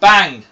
Bang!